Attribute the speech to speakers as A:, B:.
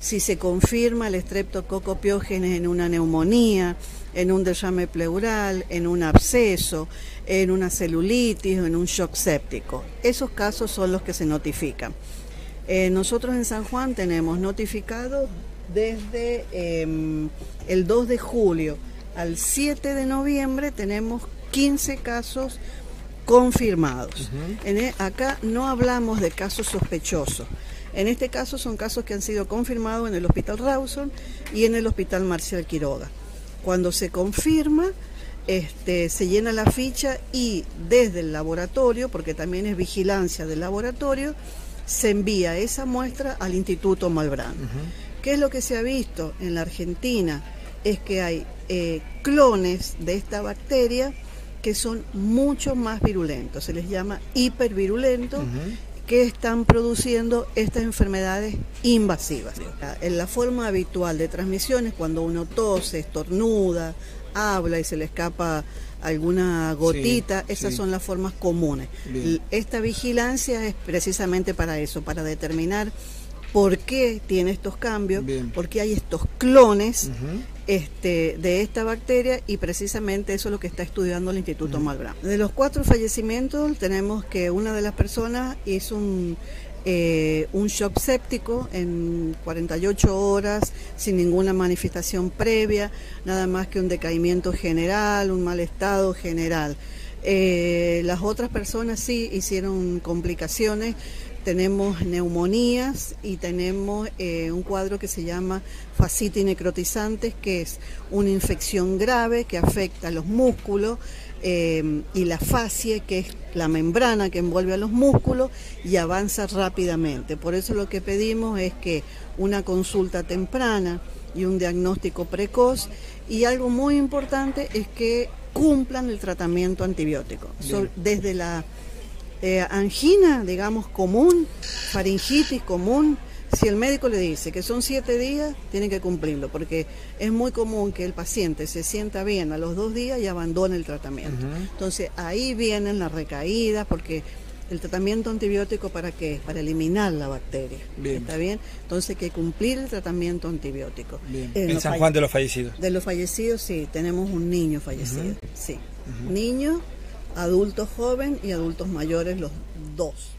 A: si se confirma el estreptococopiógenes en una neumonía, en un derrame pleural, en un absceso, en una celulitis o en un shock séptico. Esos casos son los que se notifican. Eh, nosotros en San Juan tenemos notificado desde em, el 2 de julio al 7 de noviembre tenemos 15 casos confirmados. E, acá no hablamos de casos sospechosos. En este caso son casos que han sido confirmados en el Hospital Rawson y en el Hospital Marcial Quiroga. Cuando se confirma, este, se llena la ficha y desde el laboratorio, porque también es vigilancia del laboratorio, se envía esa muestra al Instituto Malbrán. ¿Qué es lo que se ha visto en la Argentina? Es que hay eh, clones de esta bacteria que son mucho más virulentos, se les llama hipervirulentos, que están produciendo estas enfermedades invasivas. En la forma habitual de transmisión es cuando uno tose, estornuda, habla y se le escapa alguna gotita, esas son las formas comunes. Esta vigilancia es precisamente para eso, para determinar por qué tiene estos cambios, por qué hay estos clones este, de esta bacteria y precisamente eso es lo que está estudiando el Instituto Malbrán. De los cuatro fallecimientos tenemos que una de las personas hizo un, eh, un shock séptico en 48 horas sin ninguna manifestación previa, nada más que un decaimiento general, un mal estado general. Eh, las otras personas sí hicieron complicaciones tenemos neumonías y tenemos eh, un cuadro que se llama fascitis necrotizantes, que es una infección grave que afecta a los músculos eh, y la fascia, que es la membrana que envuelve a los músculos y avanza rápidamente. Por eso lo que pedimos es que una consulta temprana y un diagnóstico precoz y algo muy importante es que cumplan el tratamiento antibiótico. desde la eh, angina, digamos, común, faringitis común, si el médico le dice que son siete días, tiene que cumplirlo, porque es muy común que el paciente se sienta bien a los dos días y abandone el tratamiento. Entonces ahí vienen las recaídas, porque el tratamiento antibiótico para qué? Para eliminar la bacteria. ¿Está bien? Entonces hay que cumplir el tratamiento antibiótico.
B: Eh, en San Juan de los fallecidos.
A: De los fallecidos, sí, tenemos un niño fallecido. Sí. Niño adultos joven y adultos mayores, los dos.